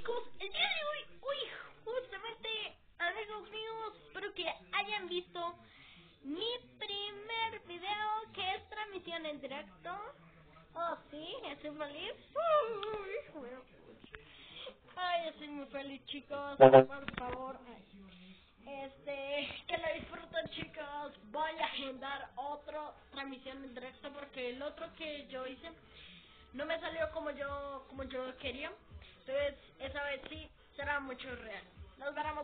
chicos, el día de hoy, uy, justamente, amigos míos, espero que hayan visto mi primer video que es transmisión en directo. Oh, sí, estoy feliz. Ay, estoy muy feliz, chicos. Por favor, este, que lo disfruten, chicos. Voy a agendar otro transmisión en directo porque el otro que yo hice no me salió como yo como yo quería. Entonces, esa vez sí será mucho real. Nos veremos.